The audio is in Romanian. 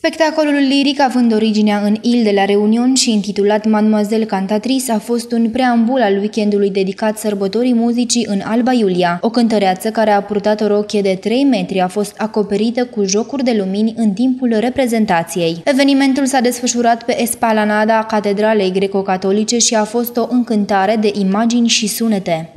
Spectacolul liric având originea în Il de la Reunion și intitulat Mademoiselle Cantatrice a fost un preambul al weekendului dedicat sărbătorii muzicii în Alba Iulia. O cântăreață care a purtat o rochie de 3 metri a fost acoperită cu jocuri de lumini în timpul reprezentației. Evenimentul s-a desfășurat pe Espalanada Catedralei Greco-Catolice și a fost o încântare de imagini și sunete.